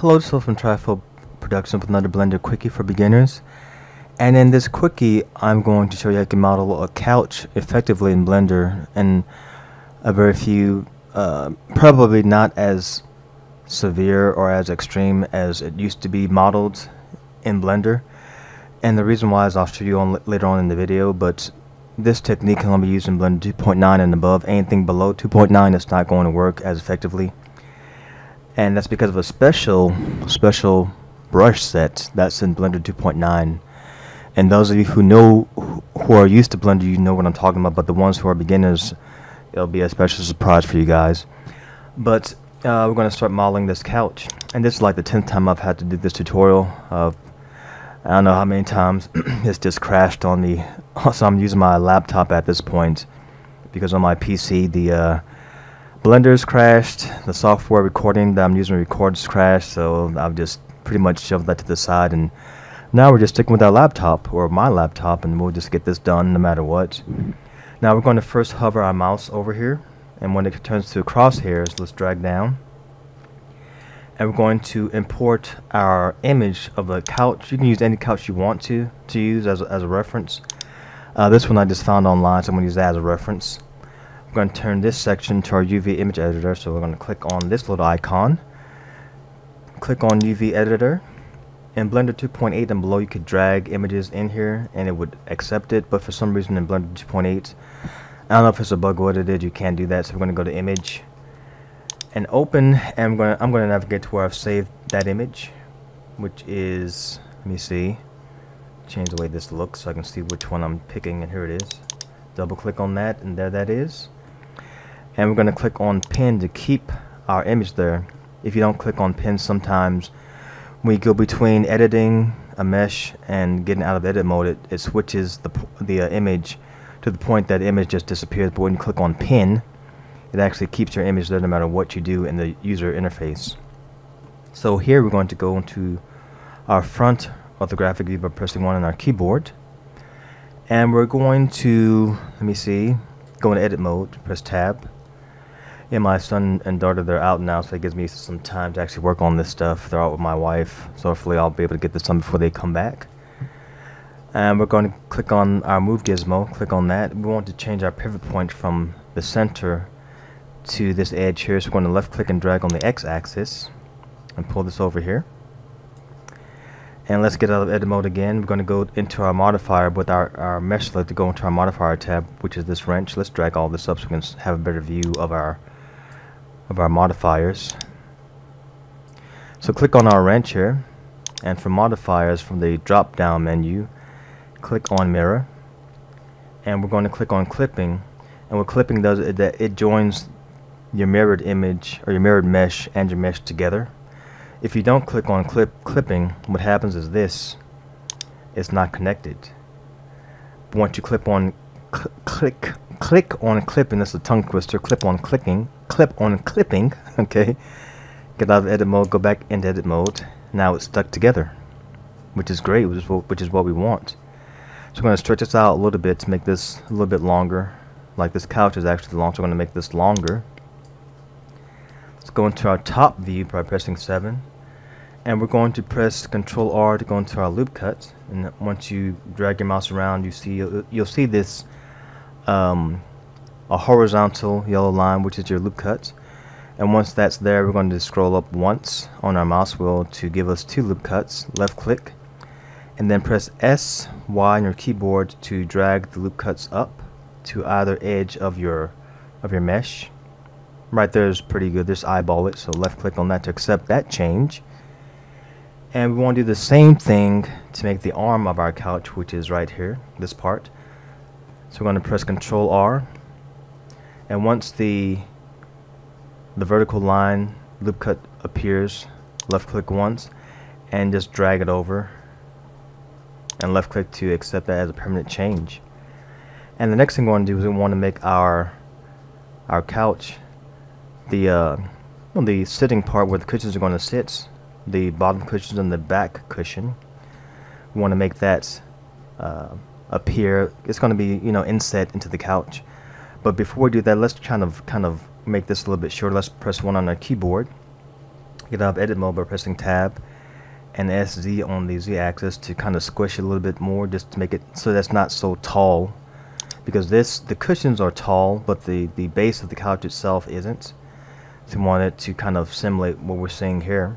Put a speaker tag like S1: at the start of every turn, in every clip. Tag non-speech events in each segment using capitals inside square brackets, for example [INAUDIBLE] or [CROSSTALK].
S1: Hello, this is from Trifold Production with another Blender Quickie for beginners. And in this Quickie, I'm going to show you how you can model a couch effectively in Blender and a very few, uh, probably not as severe or as extreme as it used to be modeled in Blender. And the reason why is I'll show you on later on in the video, but this technique can only be used in Blender 2.9 and above. Anything below 2.9 is not going to work as effectively and that's because of a special special brush set that's in Blender 2.9 and those of you who know who are used to Blender you know what I'm talking about. But the ones who are beginners it'll be a special surprise for you guys. But uh, we're going to start modeling this couch. And this is like the 10th time I've had to do this tutorial uh, I don't know how many times [CLEARS THROAT] it's just crashed on the [LAUGHS] so I'm using my laptop at this point because on my PC the uh, Blender's crashed, the software recording that I'm using records crashed, so I've just pretty much shoved that to the side and now we're just sticking with our laptop or my laptop and we'll just get this done no matter what. Now we're going to first hover our mouse over here and when it turns to crosshairs let's drag down and we're going to import our image of a couch. You can use any couch you want to to use as a, as a reference. Uh, this one I just found online so I'm going to use that as a reference. We're going to turn this section to our UV image editor. So we're going to click on this little icon. Click on UV editor. In Blender 2.8 and below you could drag images in here and it would accept it. But for some reason in Blender 2.8, I don't know if it's a bug or what it is, you can't do that. So we're going to go to image and open and I'm going to, I'm going to navigate to where I've saved that image which is, let me see, change the way this looks so I can see which one I'm picking and here it is double click on that and there that is and we're going to click on pin to keep our image there. If you don't click on pin sometimes when you go between editing a mesh and getting out of edit mode it, it switches the, the uh, image to the point that image just disappears. But when you click on pin it actually keeps your image there no matter what you do in the user interface. So here we're going to go into our front orthographic view by pressing 1 on our keyboard. And we're going to let me see go into edit mode press tab yeah, my son and daughter, they're out now, so it gives me some time to actually work on this stuff. They're out with my wife, so hopefully I'll be able to get this done before they come back. And we're going to click on our move gizmo, click on that. We want to change our pivot point from the center to this edge here, so we're going to left click and drag on the x-axis and pull this over here. And let's get out of edit mode again. We're going to go into our modifier with our, our mesh select to go into our modifier tab, which is this wrench. Let's drag all this up so we can have a better view of our of our modifiers. So click on our wrench here and for modifiers from the drop down menu click on mirror and we're going to click on clipping and what clipping does is that it joins your mirrored image or your mirrored mesh and your mesh together if you don't click on clip clipping what happens is this it's not connected but once you clip on cl click click on clipping that's a tongue twister clip on clicking clip on clipping, [LAUGHS] okay, get out of edit mode, go back into edit mode. Now it's stuck together, which is great, which is what, which is what we want. So I'm going to stretch this out a little bit to make this a little bit longer. Like this couch is actually long, so I'm going to make this longer. Let's go into our top view by pressing 7. And we're going to press Control R to go into our loop cut. And once you drag your mouse around, you see you'll, you'll see this um, a horizontal yellow line which is your loop cut. And once that's there we're going to scroll up once on our mouse wheel to give us two loop cuts. Left click and then press S Y on your keyboard to drag the loop cuts up to either edge of your of your mesh. Right there is pretty good. Just eyeball it so left click on that to accept that change. And we want to do the same thing to make the arm of our couch which is right here this part so we're going to press control R. And once the the vertical line loop cut appears left click once and just drag it over and left click to accept that as a permanent change. And the next thing we want to do is we want to make our our couch the uh, well, the sitting part where the cushions are going to sit the bottom cushions and the back cushion. We want to make that uh, appear it's going to be you know inset into the couch. But before we do that, let's kind of kind of make this a little bit shorter. Let's press one on our keyboard. Get out edit mode by pressing tab and SZ on the Z axis to kind of squish it a little bit more just to make it so that's not so tall. Because this the cushions are tall but the the base of the couch itself isn't. So we want it to kind of simulate what we're seeing here.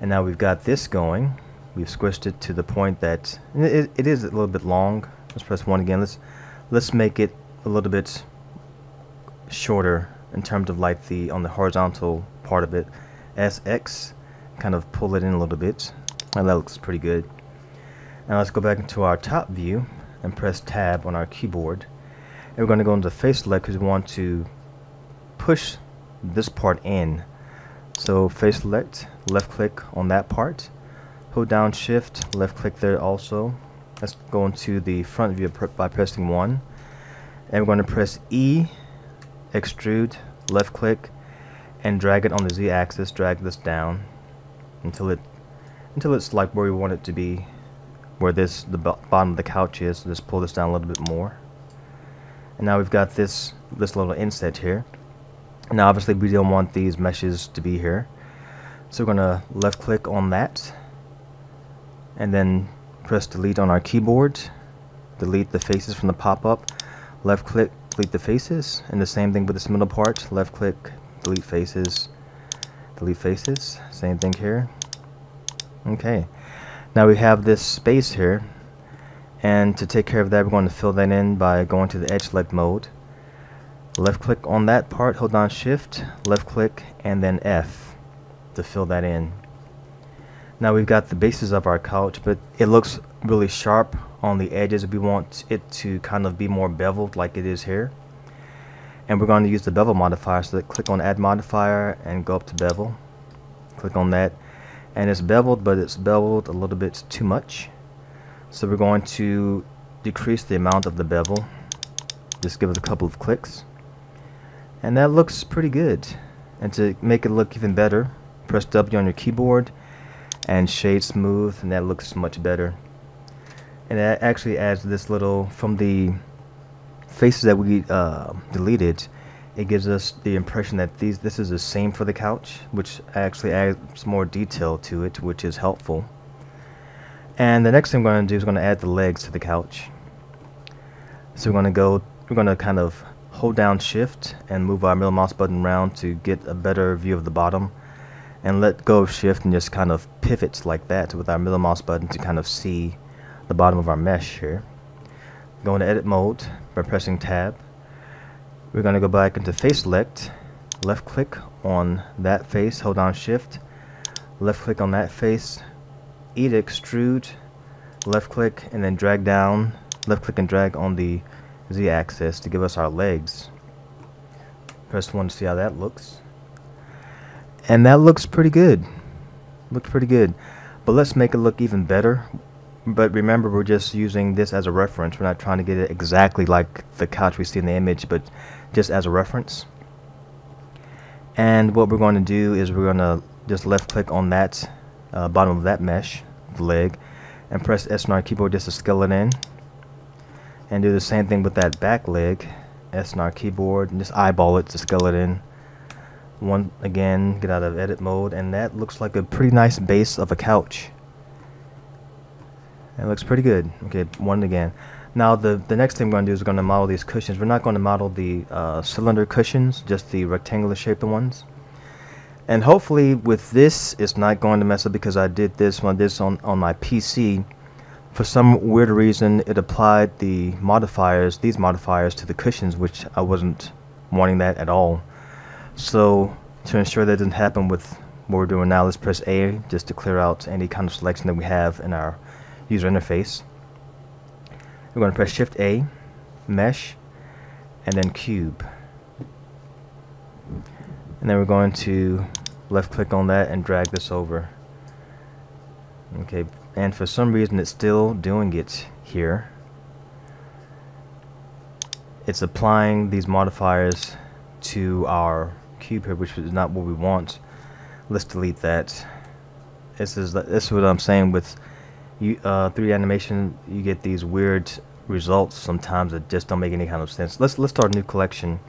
S1: And now we've got this going we've squished it to the point that it, it is a little bit long. Let's press one again. Let's let's make it a little bit shorter in terms of like the on the horizontal part of it. SX kind of pull it in a little bit. And that looks pretty good. Now let's go back into our top view and press tab on our keyboard. And we're going to go into face select because we want to push this part in. So face select left click on that part hold down shift left click there also. Let's go into the front view by pressing 1 and we're going to press E extrude left click and drag it on the Z axis drag this down until it until it's like where we want it to be where this the bottom of the couch is. So just pull this down a little bit more. And now we've got this this little inset here. Now obviously we don't want these meshes to be here. So we're gonna left click on that and then press delete on our keyboard delete the faces from the pop-up left click delete the faces and the same thing with this middle part left click delete faces delete faces same thing here. Okay now we have this space here and to take care of that we're going to fill that in by going to the edge select mode. Left click on that part hold down shift left click and then F to fill that in now we've got the bases of our couch but it looks really sharp on the edges. We want it to kind of be more beveled like it is here. And we're going to use the bevel modifier so click on add modifier and go up to bevel. Click on that and it's beveled but it's beveled a little bit too much. So we're going to decrease the amount of the bevel. Just give it a couple of clicks. And that looks pretty good. And to make it look even better press W on your keyboard and shade smooth and that looks much better. And that actually adds this little from the faces that we uh, deleted it gives us the impression that these this is the same for the couch which actually adds more detail to it which is helpful. And the next thing we're going to do is going to add the legs to the couch. So we're going to go we're going to kind of hold down shift and move our middle mouse button around to get a better view of the bottom and let go of shift and just kind of pivot like that with our middle mouse button to kind of see the bottom of our mesh here. Go into edit mode by pressing tab. We're going to go back into face select, left click on that face, hold down shift, left click on that face, eat extrude, left click and then drag down, left click and drag on the Z axis to give us our legs. Press 1 to see how that looks. And that looks pretty good. Looks pretty good. But let's make it look even better. But remember we're just using this as a reference. We're not trying to get it exactly like the couch we see in the image but just as a reference. And what we're going to do is we're going to just left click on that uh, bottom of that mesh the leg and press S on our keyboard just to scale it in. And do the same thing with that back leg. S on our keyboard and just eyeball it to scale it in one again get out of edit mode and that looks like a pretty nice base of a couch it looks pretty good. Okay, one again. Now the, the next thing we're going to do is we're going to model these cushions. We're not going to model the uh, cylinder cushions, just the rectangular shaped ones. And hopefully with this, it's not going to mess up because I did this on this on, on my PC. For some weird reason, it applied the modifiers, these modifiers, to the cushions, which I wasn't wanting that at all. So to ensure that doesn't happen with what we're doing now, let's press A just to clear out any kind of selection that we have in our user interface. We're going to press Shift A, Mesh, and then Cube. And then we're going to left click on that and drag this over. Okay, and for some reason it's still doing it here. It's applying these modifiers to our cube here, which is not what we want. Let's delete that. This is this is what I'm saying with you uh, 3D animation, you get these weird results sometimes that just don't make any kind of sense. Let's let's start a new collection.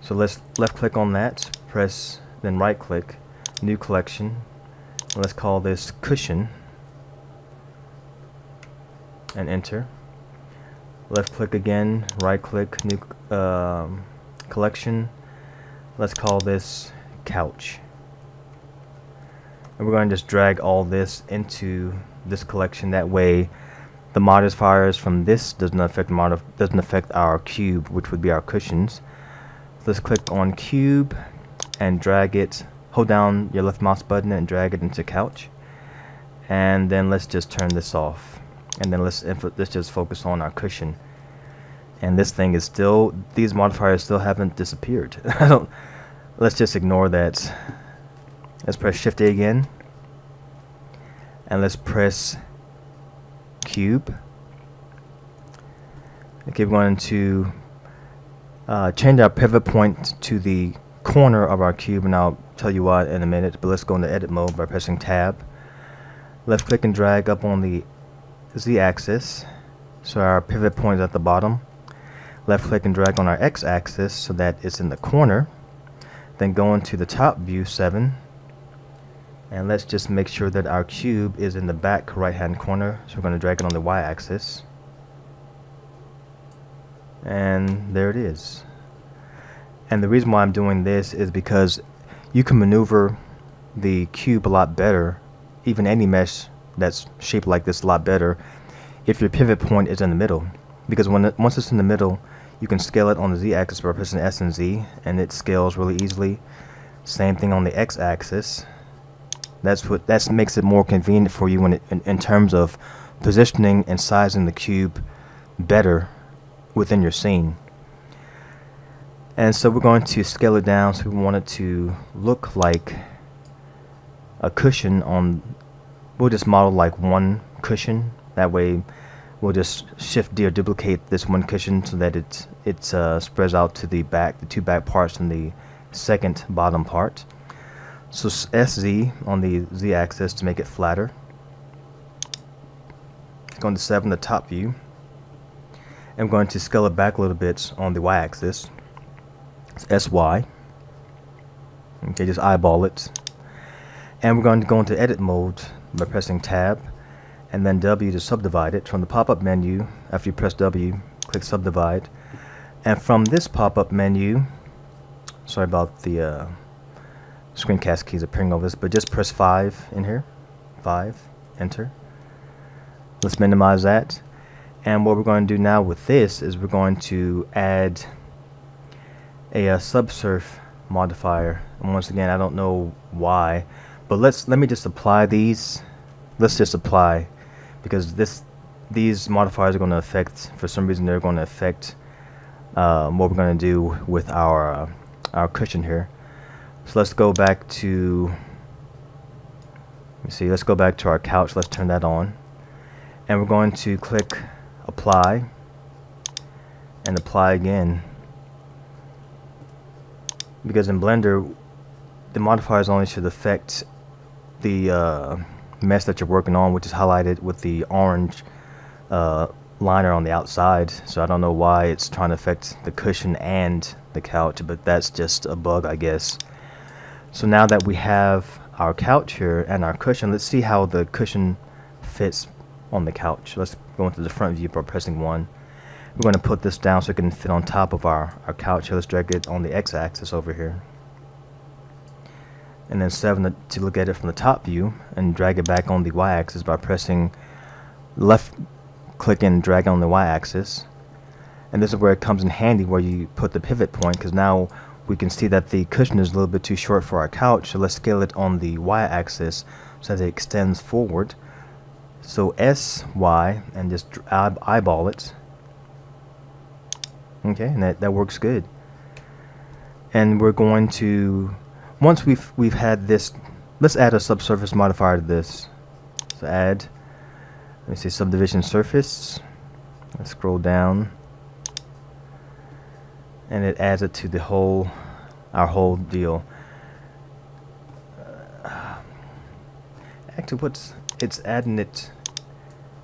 S1: So let's left click on that, press then right click, new collection. Let's call this cushion and enter. Left click again, right click, new um, collection. Let's call this couch. And we're going to just drag all this into this collection. That way the modifiers from this doesn't affect mod doesn't affect our cube, which would be our cushions. Let's click on cube and drag it. Hold down your left mouse button and drag it into couch. And then let's just turn this off. And then let's let's just focus on our cushion. And this thing is still these modifiers still haven't disappeared. [LAUGHS] I don't. Let's just ignore that. Let's press Shift A again. And let's press cube. Okay, we're going to uh, change our pivot point to the corner of our cube, and I'll tell you why in a minute, but let's go into edit mode by pressing tab. Left click and drag up on the z-axis, so our pivot point is at the bottom. Left click and drag on our x-axis so that it's in the corner. Then go into the top view 7 and let's just make sure that our cube is in the back right hand corner. So we're going to drag it on the y-axis and there it is. And the reason why I'm doing this is because you can maneuver the cube a lot better even any mesh that's shaped like this a lot better if your pivot point is in the middle. Because when it, once it's in the middle you can scale it on the z-axis by pressing S and Z and it scales really easily. Same thing on the x-axis. That's what that makes it more convenient for you when it, in, in terms of positioning and sizing the cube better within your scene. And so we're going to scale it down so we want it to look like a cushion on we'll just model like one cushion. That way we'll just shift D or duplicate this one cushion so that it it uh, spreads out to the back the two back parts and the second bottom part so SZ on the Z axis to make it flatter. Going to 7 the top view. I'm going to scale it back a little bit on the Y axis. It's SY. Okay, just eyeball it. And we're going to go into edit mode by pressing tab and then W to subdivide it. From the pop-up menu, after you press W, click subdivide. And from this pop-up menu, sorry about the uh, screencast keys appearing over this, but just press 5 in here. 5, enter. Let's minimize that. And what we're going to do now with this is we're going to add a, a subsurf modifier. And once again, I don't know why, but let's let me just apply these. Let's just apply because this these modifiers are going to affect for some reason they're going to affect um, what we're going to do with our uh, our cushion here. So let's go back to, let me see, let's go back to our couch. Let's turn that on. And we're going to click apply and apply again. Because in Blender, the modifiers only should affect the uh, mesh that you're working on, which is highlighted with the orange uh, liner on the outside. So I don't know why it's trying to affect the cushion and the couch, but that's just a bug, I guess. So now that we have our couch here and our cushion, let's see how the cushion fits on the couch. Let's go into the front view by pressing 1. We're going to put this down so it can fit on top of our, our couch. Let's drag it on the x-axis over here. And then 7 to look at it from the top view and drag it back on the y-axis by pressing left click and drag on the y-axis. And this is where it comes in handy where you put the pivot point because now we can see that the cushion is a little bit too short for our couch. So let's scale it on the y-axis so that it extends forward. So S Y and just eyeball it. Okay and that, that works good. And we're going to once we've we've had this let's add a subsurface modifier to this. So add let me see subdivision surface. Let's scroll down. And it adds it to the whole our whole deal. Uh, actually what's it's adding it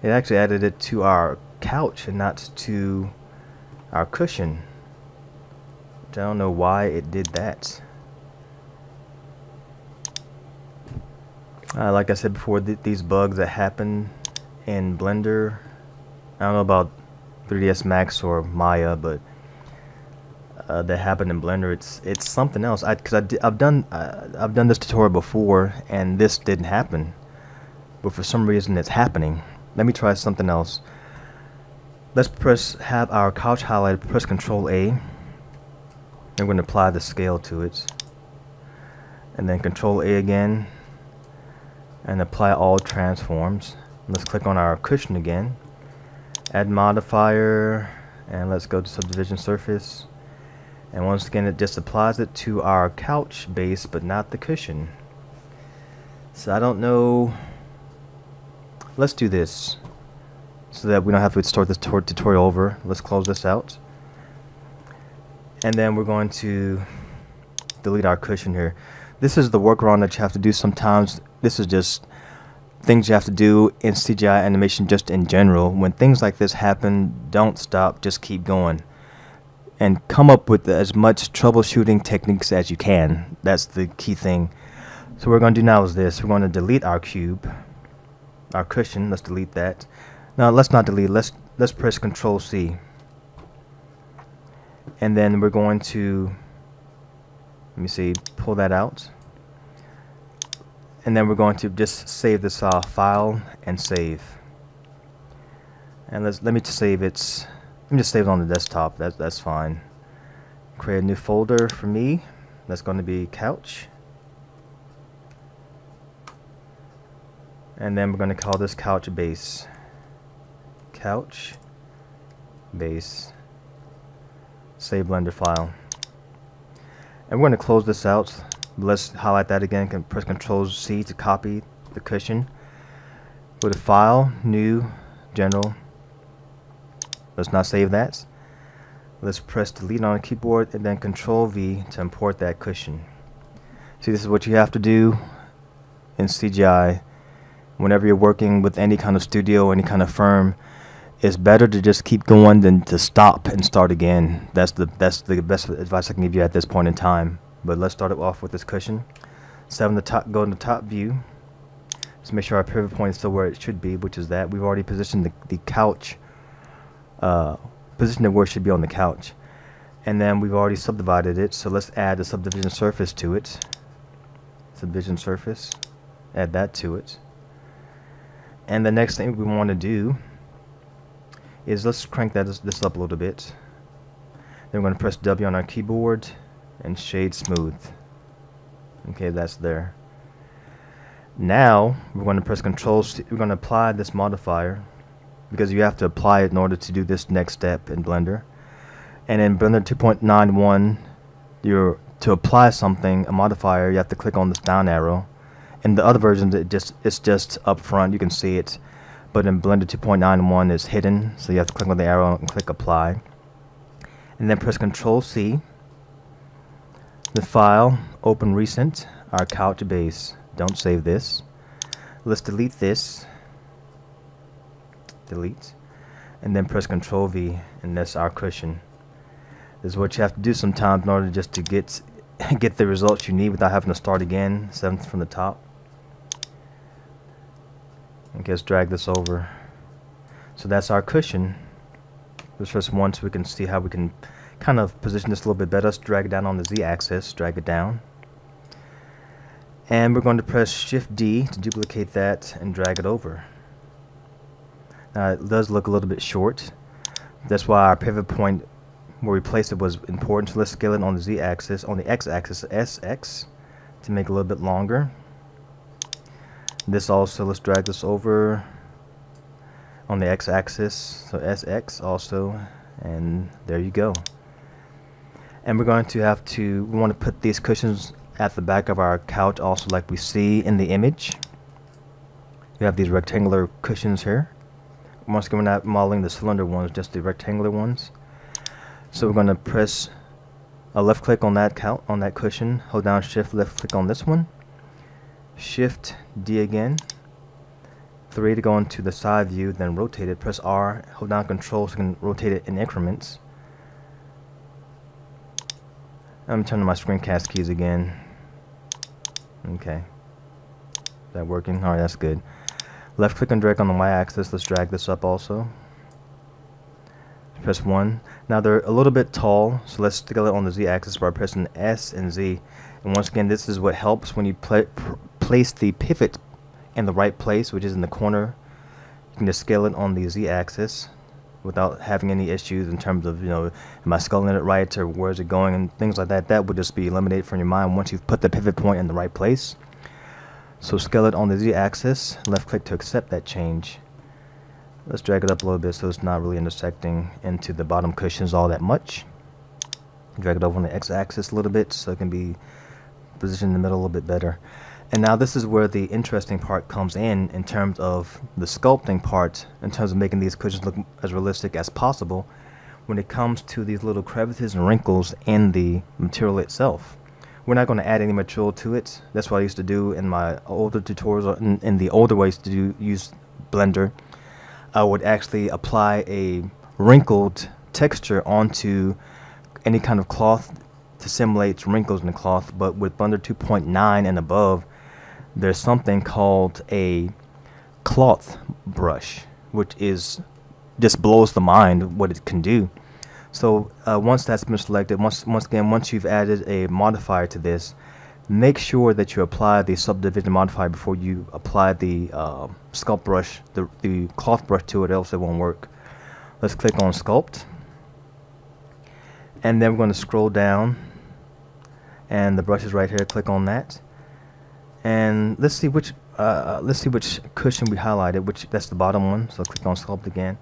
S1: it actually added it to our couch and not to our cushion. I don't know why it did that. Uh, like I said before, th these bugs that happen in Blender, I don't know about 3ds Max or Maya, but uh, that happened in Blender, it's it's something else. I because I have done uh, I've done this tutorial before, and this didn't happen, but for some reason it's happening. Let me try something else. Let's press have our couch highlighted. Press Control A. I'm going to apply the scale to it, and then Control A again and apply all transforms. Let's click on our cushion again. Add modifier and let's go to subdivision surface. And once again it just applies it to our couch base but not the cushion. So I don't know. Let's do this so that we don't have to start this tutorial over. Let's close this out. And then we're going to delete our cushion here. This is the workaround that you have to do sometimes. This is just things you have to do in CGI animation just in general. When things like this happen, don't stop, just keep going. And come up with as much troubleshooting techniques as you can. That's the key thing. So what we're going to do now is this. We're going to delete our cube, our cushion. Let's delete that. Now let's not delete. Let's let's press Control C. And then we're going to let me see, pull that out and then we're going to just save this uh, file and save. And let's let me just save it. Let me just save it on the desktop. That's that's fine. Create a new folder for me. That's going to be couch. And then we're going to call this couch base. Couch base. Save blender file. And we're going to close this out let's highlight that again. Can press Control C to copy the cushion go to file new general. Let's not save that. Let's press delete on the keyboard and then Control V to import that cushion. See this is what you have to do in CGI whenever you're working with any kind of studio any kind of firm it's better to just keep going than to stop and start again. That's the that's the best advice I can give you at this point in time but let's start it off with this cushion. Seven the top, go in the top view. Just make sure our pivot point is still where it should be, which is that. We've already positioned the, the couch, uh, positioned it where it should be on the couch. And then we've already subdivided it, so let's add the subdivision surface to it. Subdivision surface, add that to it. And the next thing we want to do is let's crank that this up a little bit. Then we're going to press W on our keyboard and shade smooth. Okay that's there. Now we're going to press control C we're going to apply this modifier because you have to apply it in order to do this next step in blender. And in blender 2.91 you're to apply something a modifier you have to click on this down arrow. In the other versions it just it's just up front you can see it. But in blender 2.91 it's hidden so you have to click on the arrow and click apply. And then press control C the file, open recent, our couch base. Don't save this. Let's delete this. Delete. And then press Control V, and that's our cushion. This is what you have to do sometimes in order just to get [LAUGHS] get the results you need without having to start again. Seventh from the top. Okay, let's drag this over. So that's our cushion. First one so we can see how we can kind of position this a little bit better. Let's drag it down on the z-axis, drag it down. And we're going to press Shift D to duplicate that and drag it over. Now it does look a little bit short. That's why our pivot point where we placed it was important. So let's scale it on the z-axis, on the x-axis, SX, to make it a little bit longer. This also, let's drag this over on the x-axis, so SX also, and there you go and we're going to have to we want to put these cushions at the back of our couch also like we see in the image. We have these rectangular cushions here. Once again we're not modeling the cylinder ones just the rectangular ones. So we're going to press a left click on that count on that cushion. Hold down shift left click on this one. Shift D again. 3 to go into the side view then rotate it. Press R hold down control so can rotate it in increments I'm turning my screencast keys again. Okay. that working? Alright, that's good. Left click and drag on the y-axis. Let's drag this up also. Press 1. Now they're a little bit tall, so let's scale it on the z-axis by pressing S and Z. And once again, this is what helps when you pl place the pivot in the right place, which is in the corner. You can just scale it on the z-axis without having any issues in terms of, you know, am I scaling it right or where is it going and things like that. That would just be eliminated from your mind once you've put the pivot point in the right place. So scale it on the z-axis, left click to accept that change. Let's drag it up a little bit so it's not really intersecting into the bottom cushions all that much. Drag it over on the x-axis a little bit so it can be positioned in the middle a little bit better. And now this is where the interesting part comes in in terms of the sculpting part, in terms of making these cushions look as realistic as possible when it comes to these little crevices and wrinkles in the material itself. We're not going to add any material to it. That's what I used to do in my older tutorials, in, in the older ways to do, use Blender. I would actually apply a wrinkled texture onto any kind of cloth to simulate wrinkles in the cloth, but with Blender 2.9 and above, there's something called a cloth brush, which is just blows the mind what it can do. So uh, once that's been selected, once once again, once you've added a modifier to this, make sure that you apply the subdivision modifier before you apply the uh, sculpt brush, the, the cloth brush to it, else it won't work. Let's click on sculpt. And then we're going to scroll down and the brush is right here, click on that and let's see which uh, uh, let's see which cushion we highlighted which that's the bottom one. So click on sculpt again.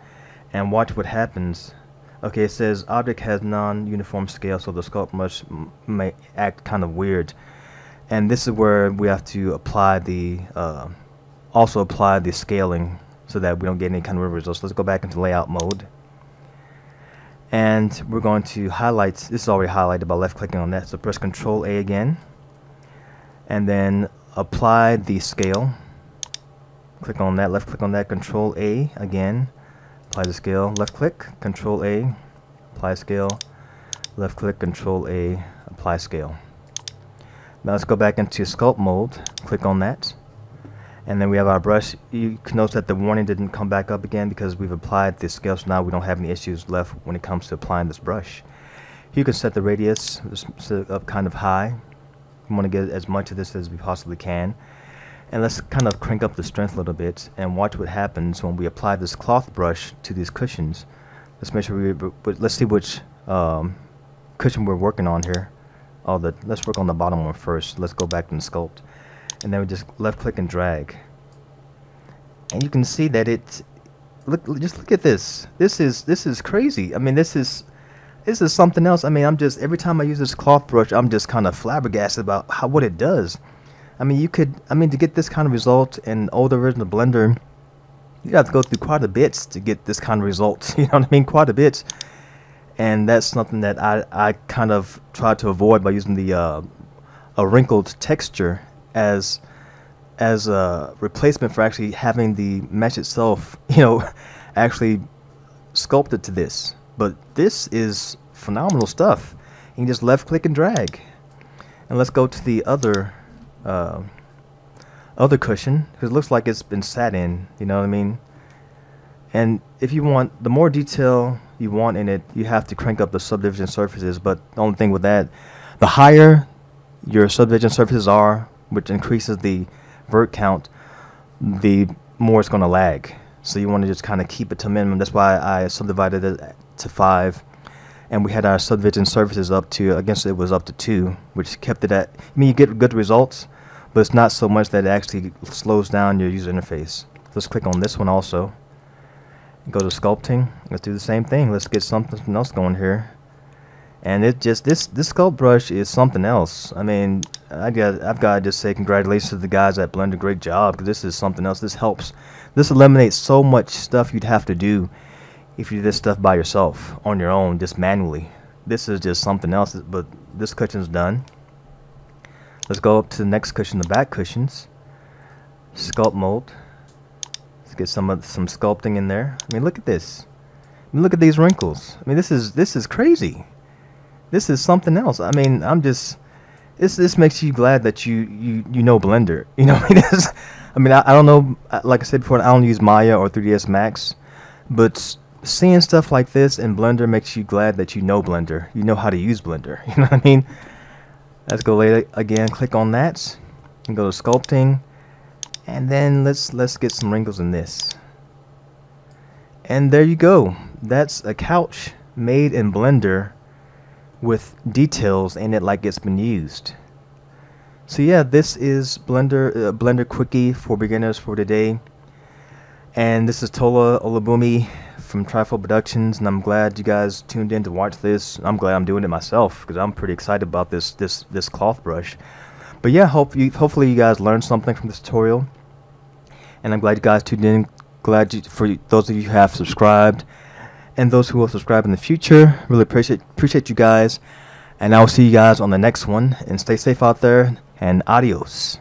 S1: And watch what happens. Okay it says object has non-uniform scale so the sculpt brush may act kind of weird. And this is where we have to apply the uh, also apply the scaling so that we don't get any kind of results let's go back into layout mode. And we're going to highlight this is already highlighted by left clicking on that. So press control A again. And then apply the scale. Click on that left click on that control A again apply the scale left click control A apply scale left click control A apply scale. Now let's go back into sculpt mode click on that. And then we have our brush. You can notice that the warning didn't come back up again because we've applied the scale so now we don't have any issues left when it comes to applying this brush. You can set the radius up kind of high we want to get as much of this as we possibly can. And let's kind of crank up the strength a little bit and watch what happens when we apply this cloth brush to these cushions. Let's make sure we, let's see which um, cushion we're working on here. Oh, the, let's work on the bottom one first. Let's go back and sculpt. And then we just left click and drag. And you can see that it, look, just look at this. This is, this is crazy. I mean, this is, this is something else. I mean, I'm just every time I use this cloth brush, I'm just kind of flabbergasted about how what it does. I mean, you could, I mean, to get this kind of result in older version of Blender, you have to go through quite a bit to get this kind of result. [LAUGHS] You know what I mean? Quite a bit. And that's something that I, I kind of try to avoid by using the uh, a wrinkled texture as as a replacement for actually having the mesh itself, [LAUGHS] you know, actually sculpted to this. But this is phenomenal stuff. You can just left click and drag. And let's go to the other uh, other cushion because it looks like it's been sat in. You know what I mean? And if you want the more detail you want in it, you have to crank up the subdivision surfaces. But the only thing with that, the higher your subdivision surfaces are, which increases the vert count, the more it's going to lag. So you want to just kind of keep it to minimum. That's why I subdivided it to five, and we had our subdivision surfaces up to, I guess it was up to two, which kept it at, I mean, you get good results, but it's not so much that it actually slows down your user interface. Let's click on this one also. Go to sculpting. Let's do the same thing. Let's get something else going here. And it just this this sculpt brush is something else. I mean, I got I've got to just say congratulations to the guys at Blender. Great job because this is something else. This helps. This eliminates so much stuff you'd have to do if you do this stuff by yourself on your own just manually. This is just something else but this cushion is done. Let's go up to the next cushion the back cushions. Sculpt mold. Let's get some of some sculpting in there. I mean look at this. I mean, look at these wrinkles. I mean this is this is crazy. This is something else. I mean I'm just this this makes you glad that you you you know blender. [LAUGHS] You know I mean, I, mean I don't know. Like I said before, I don't use Maya or 3ds Max, but seeing stuff like this in Blender makes you glad that you know Blender. You know how to use Blender. [LAUGHS] You know what I mean? Let's go later again. Click on that and go to sculpting, and then let's let's get some wrinkles in this. And there you go. That's a couch made in Blender with details in it like it's been used. So yeah, this is Blender uh, Blender Quickie for beginners for today. And this is Tola Olubunmi from Trifold Productions, and I'm glad you guys tuned in to watch this. I'm glad I'm doing it myself because I'm pretty excited about this this this cloth brush. But yeah, hope you hopefully you guys learned something from this tutorial, and I'm glad you guys tuned in. Glad you, for those of you who have subscribed, and those who will subscribe in the future. Really appreciate appreciate you guys, and I will see you guys on the next one. And stay safe out there, and adios.